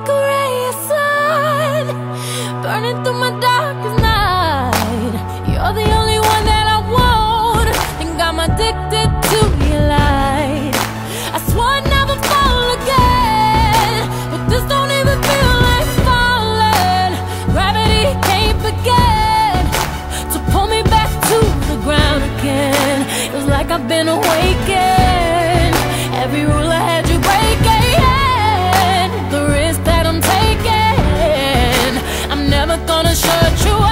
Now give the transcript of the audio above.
Like a ray of sun, burning through my darkest night. You're the only one that I want. Think I'm addicted to your light. I swore I'd never fall again, but this don't even feel like falling. Gravity can't begin to pull me back to the ground again. It's like I've been awakened. Every rule I had you breaking, I'm taking. I'm never gonna shut you out.